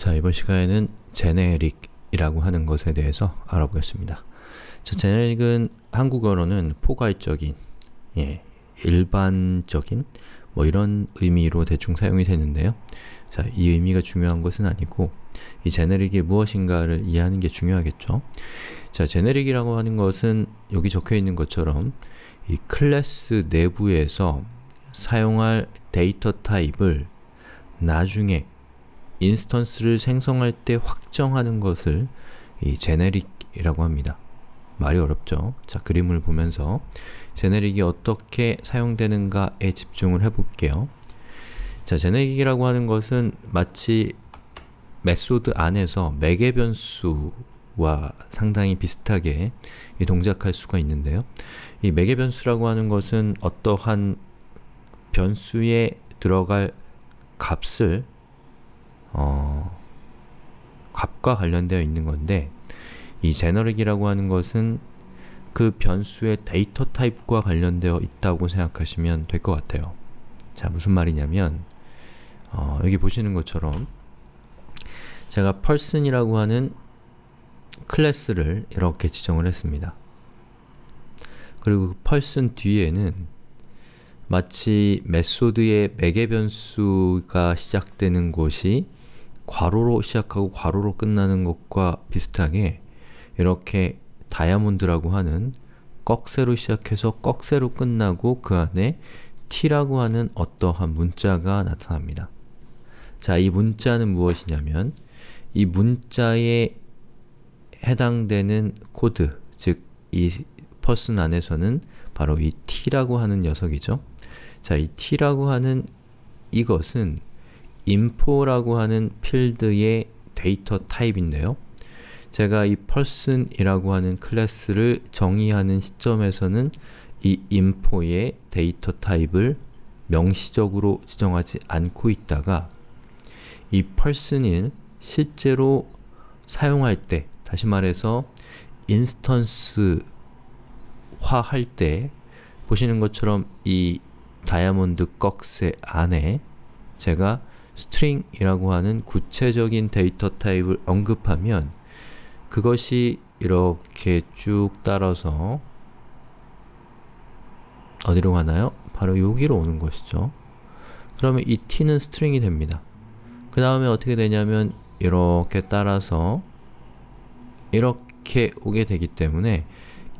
자, 이번 시간에는 제네릭이라고 하는 것에 대해서 알아보겠습니다. 자, 제네릭은 한국어로는 포괄적인, 예, 일반적인 뭐 이런 의미로 대충 사용이 되는데요. 자, 이 의미가 중요한 것은 아니고 이 제네릭이 무엇인가를 이해하는 게 중요하겠죠. 자, 제네릭이라고 하는 것은 여기 적혀 있는 것처럼 이 클래스 내부에서 사용할 데이터 타입을 나중에 instance를 생성할 때 확정하는 것을 이 generic이라고 합니다. 말이 어렵죠? 자, 그림을 보면서 제네릭이 어떻게 사용되는가에 집중을 해볼게요. 자, generic이라고 하는 것은 마치 method 안에서 매개 변수와 상당히 비슷하게 동작할 수가 있는데요. 이 매개 변수라고 하는 것은 어떠한 변수에 들어갈 값을 어, 값과 관련되어 있는 건데 이 제너릭이라고 하는 것은 그 변수의 데이터 타입과 관련되어 있다고 생각하시면 될 것 같아요. 자, 무슨 말이냐면 어, 여기 보시는 것처럼 제가 person이라고 하는 클래스를 이렇게 지정을 했습니다. 그리고 그 person 뒤에는 마치 method의 매개 변수가 시작되는 곳이 괄호로 시작하고 괄호로 끝나는 것과 비슷하게 이렇게 다이아몬드라고 하는 꺽쇠로 시작해서 꺽쇠로 끝나고 그 안에 t라고 하는 어떠한 문자가 나타납니다. 자, 이 문자는 무엇이냐면 이 문자에 해당되는 코드, 즉 이 person 안에서는 바로 이 t라고 하는 녀석이죠. 자, 이 t라고 하는 이것은 info라고 하는 필드의 데이터 타입인데요. 제가 이 person이라고 하는 클래스를 정의하는 시점에서는 이 info의 데이터 타입을 명시적으로 지정하지 않고 있다가 이 person을 실제로 사용할 때, 다시 말해서 인스턴스화 할 때 보시는 것처럼 이 다이아몬드 꺽쇠 안에 제가 string이라고 하는 구체적인 데이터 타입을 언급하면 그것이 이렇게 쭉 따라서 어디로 가나요? 바로 여기로 오는 것이죠. 그러면 이 t는 string이 됩니다. 그 다음에 어떻게 되냐면 이렇게 따라서 이렇게 오게 되기 때문에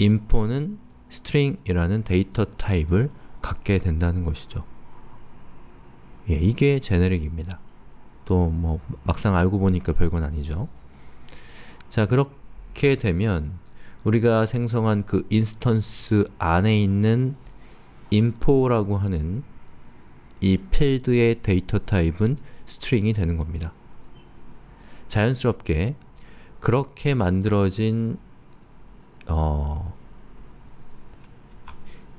info는 string이라는 데이터 타입을 갖게 된다는 것이죠. 예, 이게 제네릭입니다. 또 뭐 막상 알고 보니까 별건 아니죠. 자, 그렇게 되면 우리가 생성한 그 instance 안에 있는 info라고 하는 이 필드의 데이터 타입은 string이 되는 겁니다. 자연스럽게 그렇게 만들어진 어,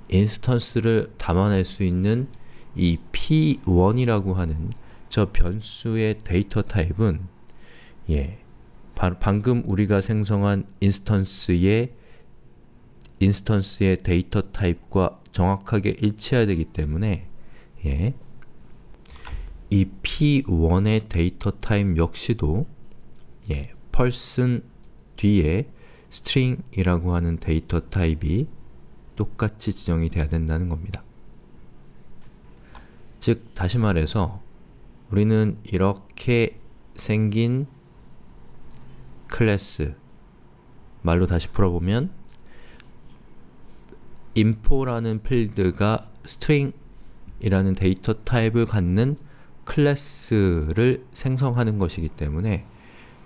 instance를 담아낼 수 있는 이 p1이라고 하는 저 변수의 데이터 타입은 예, 바로 방금 우리가 생성한 instance의 instance의 데이터 타입과 정확하게 일치해야 되기 때문에 예, 이 p1의 데이터 타입 역시도 예, person 뒤에 string이라고 하는 데이터 타입이 똑같이 지정이 돼야 된다는 겁니다. 즉, 다시 말해서 우리는 이렇게 생긴 클래스 말로 다시 풀어보면 info라는 필드가 string이라는 데이터 타입을 갖는 클래스를 생성하는 것이기 때문에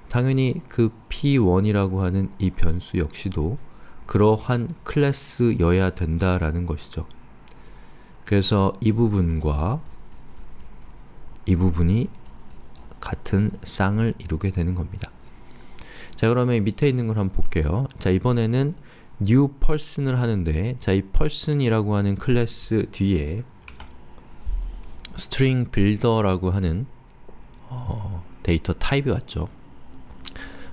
당연히 그 p1이라고 하는 이 변수 역시도 그러한 클래스여야 된다라는 것이죠. 그래서 이 부분과 이 부분이 같은 쌍을 이루게 되는 겁니다. 자 그러면 밑에 있는 걸 한번 볼게요. 자 이번에는 new person을 하는데 자 이 person이라고 하는 클래스 뒤에 string builder라고 하는 어, 데이터 타입이 왔죠.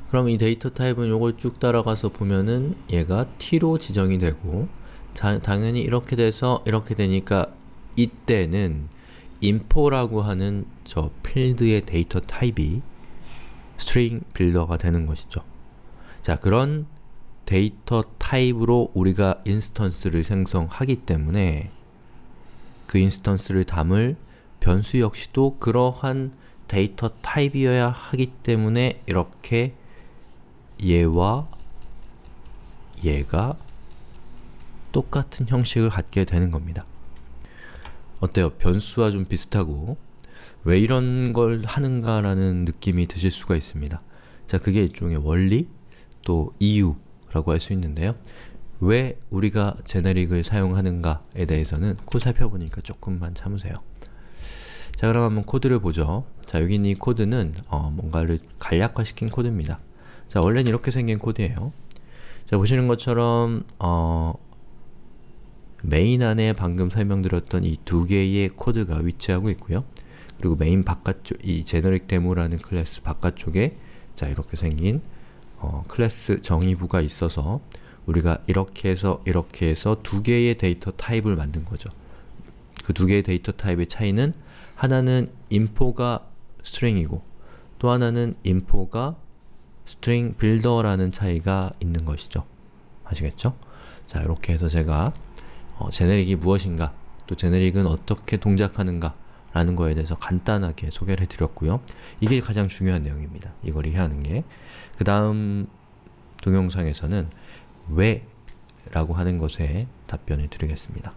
그럼 이 데이터 타입은 요걸 쭉 따라가서 보면은 얘가 t로 지정이 되고 자, 당연히 이렇게 돼서 이렇게 되니까 이때는 info라고 하는 저 필드의 데이터 타입이 string builder가 되는 것이죠. 자, 그런 데이터 타입으로 우리가 instance를 생성하기 때문에 그 instance를 담을 변수 역시도 그러한 데이터 타입이어야 하기 때문에 이렇게 얘와 얘가 똑같은 형식을 갖게 되는 겁니다. 어때요? 변수와 좀 비슷하고 왜 이런 걸 하는가라는 느낌이 드실 수가 있습니다. 자, 그게 일종의 원리 또 이유라고 할 수 있는데요. 왜 우리가 generic을 사용하는가에 대해서는 곧 살펴보니까 조금만 참으세요. 자 그럼 한번 코드를 보죠. 자 여기 있는 이 코드는 어, 뭔가를 간략화시킨 코드입니다. 자 원래는 이렇게 생긴 코드예요. 자 보시는 것처럼 어, 메인 안에 방금 설명드렸던 이 두 개의 코드가 위치하고 있고요. 그리고 메인 바깥쪽, 이 generic demo라는 클래스 바깥쪽에 자 이렇게 생긴 어, 클래스 정의부가 있어서 우리가 이렇게 해서 이렇게 해서 두 개의 데이터 타입을 만든 거죠. 그 두 개의 데이터 타입의 차이는 하나는 info가 string이고 또 하나는 info가 string builder라는 차이가 있는 것이죠. 아시겠죠? 자, 이렇게 해서 제가 어, 제네릭이 무엇인가, 또 제네릭은 어떻게 동작하는가 라는 거에 대해서 간단하게 소개를 해드렸고요. 이게 가장 중요한 내용입니다. 이걸 이해하는 게. 그 다음 동영상에서는 왜 라고 하는 것에 답변을 드리겠습니다.